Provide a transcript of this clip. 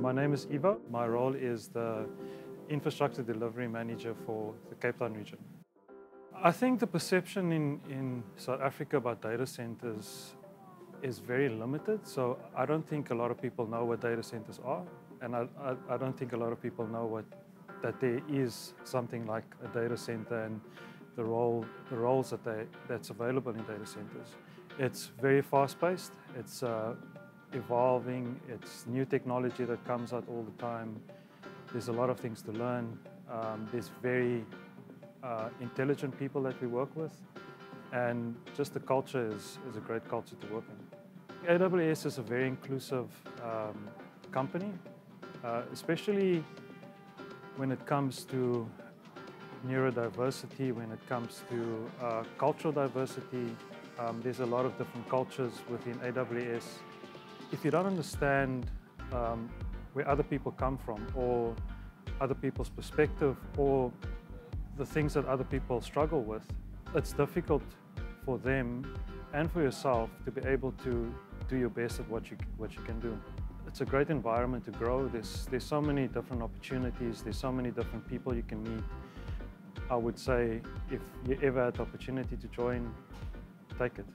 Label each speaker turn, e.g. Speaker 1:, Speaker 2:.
Speaker 1: My name is Ivo. My role is the Infrastructure Delivery Manager for the Cape Town region. I think the perception in, in South Africa about data centers is very limited. So I don't think a lot of people know what data centers are. And I, I, I don't think a lot of people know what that there is something like a data center and the role the roles that they that's available in data centers. It's very fast paced. It's uh, evolving. It's new technology that comes out all the time. There's a lot of things to learn. Um, there's very uh, intelligent people that we work with. And just the culture is, is a great culture to work in. AWS is a very inclusive um, company, uh, especially when it comes to neurodiversity, when it comes to uh, cultural diversity. Um, there's a lot of different cultures within AWS if you don't understand um, where other people come from or other people's perspective or the things that other people struggle with, it's difficult for them and for yourself to be able to do your best at what you, what you can do. It's a great environment to grow. There's, there's so many different opportunities. There's so many different people you can meet. I would say if you ever had the opportunity to join, take it.